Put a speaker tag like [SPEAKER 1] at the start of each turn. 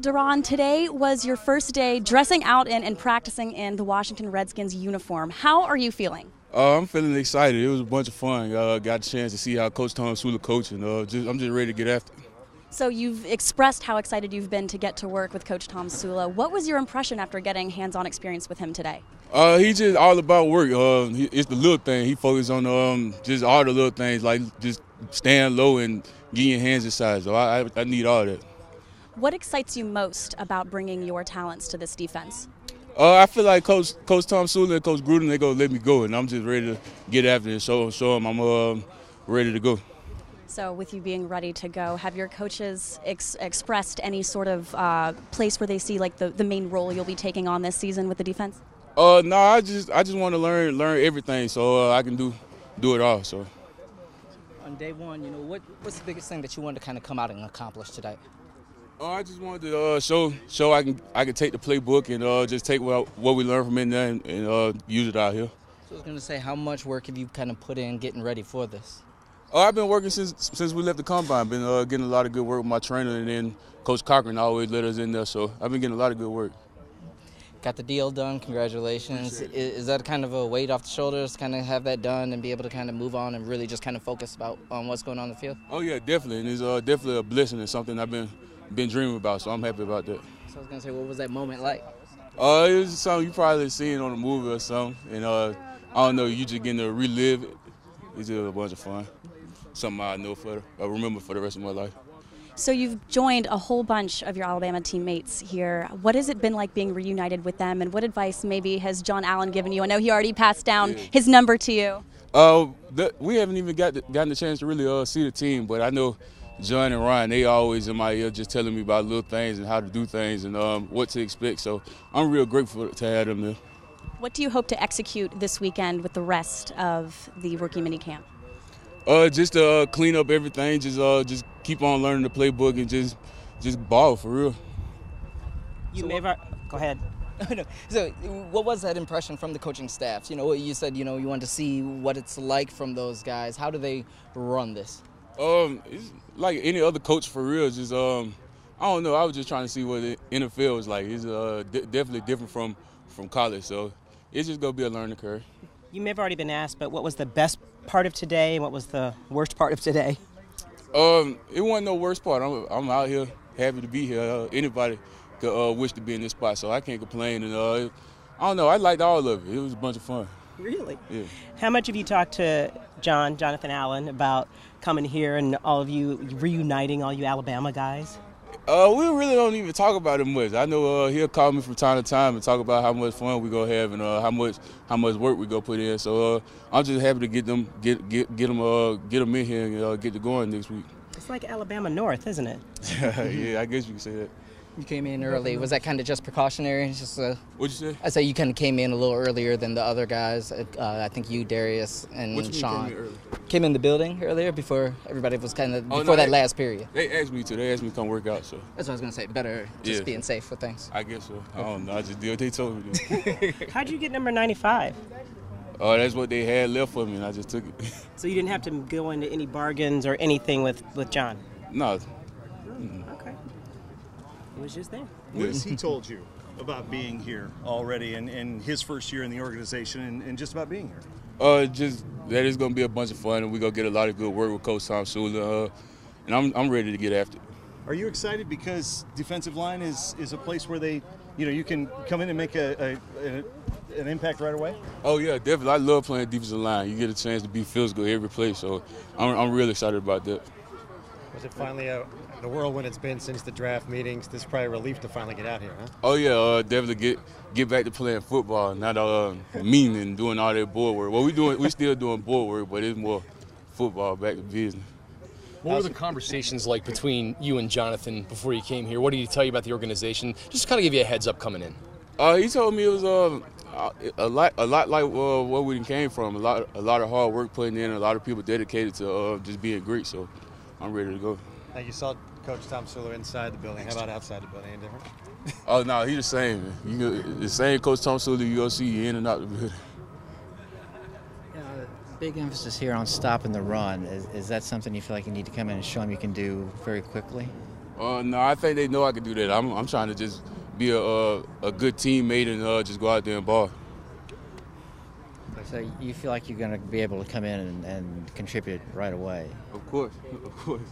[SPEAKER 1] Daron, today was your first day dressing out in and practicing in the Washington Redskins uniform. How are you feeling?
[SPEAKER 2] Uh, I'm feeling excited. It was a bunch of fun. Uh, got a chance to see how Coach Tomsula coach, and uh, just, I'm just ready to get after. it.
[SPEAKER 1] So you've expressed how excited you've been to get to work with Coach Tomsula. What was your impression after getting hands-on experience with him today?
[SPEAKER 2] Uh, he's just all about work. Uh, he, it's the little thing. He focuses on um, just all the little things, like just staying low and getting your hands inside. So I, I, I need all that.
[SPEAKER 1] What excites you most about bringing your talents to this defense?
[SPEAKER 2] Uh, I feel like Coach Coach Tomsula and Coach Gruden they gonna let me go, and I'm just ready to get after it. So show them I'm uh, ready to go.
[SPEAKER 1] So, with you being ready to go, have your coaches ex- expressed any sort of uh, place where they see like the, the main role you'll be taking on this season with the defense?
[SPEAKER 2] Uh, no, I just I just want to learn learn everything so uh, I can do do it all. So.
[SPEAKER 3] On day one, you know, what, what's the biggest thing that you wanted to kind of come out and accomplish today?
[SPEAKER 2] Oh, I just wanted to uh, show show I can I can take the playbook and uh, just take what what we learned from it there and, and uh, use it out here.
[SPEAKER 3] So I was going to say, how much work have you kind of put in getting ready for this?
[SPEAKER 2] Uh, I've been working since since we left the combine. Been uh, getting a lot of good work with my trainer, and then Coach Cochran always let us in there. So I've been getting a lot of good work.
[SPEAKER 3] Got the deal done. Congratulations. Is, is that kind of a weight off the shoulders, kind of have that done and be able to kind of move on and really just kind of focus about on what's going on in the field?
[SPEAKER 2] Oh yeah, definitely, and it's uh, definitely a blessing and something I've been been dreaming about. So I'm happy about that.
[SPEAKER 3] So I was going to say, what was that moment like?
[SPEAKER 2] Uh, it was something you probably seen on a movie or something, and uh, I don't know, you just getting to relive it. It's just a bunch of fun. Something I know for I remember for the rest of my life.
[SPEAKER 1] So, you've joined a whole bunch of your Alabama teammates here. What has it been like being reunited with them, and what advice maybe has John Allen given you? I know he already passed down
[SPEAKER 2] Yeah.
[SPEAKER 1] his number to you.
[SPEAKER 2] Uh, the, we haven't even got the, gotten the chance to really uh, see the team, but I know John and Ryan. They always in my ear, just telling me about little things and how to do things and um, what to expect. So I'm real grateful to have them there.
[SPEAKER 1] What do you hope to execute this weekend with the rest of the rookie minicamp?
[SPEAKER 2] Uh, just to uh, clean up everything, just uh, just keep on learning the playbook and just just ball for real.
[SPEAKER 4] You may have. Go ahead.
[SPEAKER 3] So, what was that impression from the coaching staffs? You know, you said you know you wanted to see what it's like from those guys. How do they run this?
[SPEAKER 2] Um, it's like any other coach for real. Just um, I don't know. I was just trying to see what the NFL is like. It's uh de- definitely different from from college, so it's just gonna be a learning curve.
[SPEAKER 4] You may have already been asked, but what was the best part of today and what was the worst part of today?
[SPEAKER 2] Um, it wasn't no worst part. I'm I'm out here, happy to be here. Uh, anybody could uh, wish to be in this spot, so I can't complain. And uh, I don't know. I liked all of it. It was a bunch of fun.
[SPEAKER 4] Really?
[SPEAKER 2] Yeah.
[SPEAKER 4] How much have you talked to John, Jonathan Allen, about coming here and all of you reuniting all you Alabama guys?
[SPEAKER 2] Uh, we really don't even talk about it much. I know uh, he'll call me from time to time and talk about how much fun we go have and uh, how much how much work we go put in. So uh, I'm just happy to get them get get get them uh, get them in here and uh, get to going next week.
[SPEAKER 4] It's like Alabama North, isn't it?
[SPEAKER 2] yeah, I guess you can say that.
[SPEAKER 3] You came in early. Was that kind of just precautionary? Just uh,
[SPEAKER 2] What you say?
[SPEAKER 3] I say you kind of came in a little earlier than the other guys. Uh, I think you, Darius, and
[SPEAKER 2] What you mean
[SPEAKER 3] Sean
[SPEAKER 2] came in early?
[SPEAKER 3] came in the building earlier before everybody was kind of
[SPEAKER 2] Oh,
[SPEAKER 3] before
[SPEAKER 2] no,
[SPEAKER 3] that
[SPEAKER 2] they-
[SPEAKER 3] last period.
[SPEAKER 2] They asked me to. They asked me to come work out. So
[SPEAKER 3] That's what I was gonna say. Better just
[SPEAKER 2] Yeah.
[SPEAKER 3] being safe with things.
[SPEAKER 2] I guess so. I don't know. I just did what they told me to.
[SPEAKER 4] How'd you get number 95?
[SPEAKER 2] Oh, that's what they had left for me, and I just took it.
[SPEAKER 4] So you didn't have to go into any bargains or anything with, with John?
[SPEAKER 2] no,
[SPEAKER 4] Okay. It was just there.
[SPEAKER 5] What has he told you about being here already and, and his first year in the organization and, and just about being here?
[SPEAKER 2] Uh, just that it's gonna be a bunch of fun, and we're gonna get a lot of good work with Coach Tomsula, uh, and I'm I'm ready to get after it.
[SPEAKER 5] Are you excited because defensive line is, is a place where they, you know, you can come in and make a, a, a an impact right away?
[SPEAKER 2] Oh yeah, definitely. I love playing defensive line. You get a chance to be physical every play, so I'm I'm really excited about that.
[SPEAKER 6] Was it finally a, the whirlwind it's been since the draft meetings? This is probably a relief to finally get out here, huh?
[SPEAKER 2] Oh yeah, uh, definitely get get back to playing football, not uh, mean and doing all that board work. Well, we doing we still doing board work, but it's more football back to business.
[SPEAKER 7] What were the conversations like between you and Jonathan before you came here? What did he tell you about the organization? Just kind of give you a heads up coming in.
[SPEAKER 2] Uh, he told me it was uh, a lot, a lot like uh, where we came from. A lot, a lot of hard work putting in. A lot of people dedicated to uh, just being great. So, I'm ready to go.
[SPEAKER 6] Now you saw Coach Tomsula inside the building. How about outside the building? Any different?
[SPEAKER 2] Oh no, he the same. You go, the same Coach Tomsula you gonna see in and out the building.
[SPEAKER 8] Yeah, big emphasis here on stopping the run. Is, is that something you feel like you need to come in and show them you can do very quickly?
[SPEAKER 2] Uh, no, I think they know I can do that. I'm, I'm trying to just be a, uh, a good teammate and uh, just go out there and ball.
[SPEAKER 8] So you feel like you're going to be able to come in and, and contribute right away.
[SPEAKER 2] Of course, of course.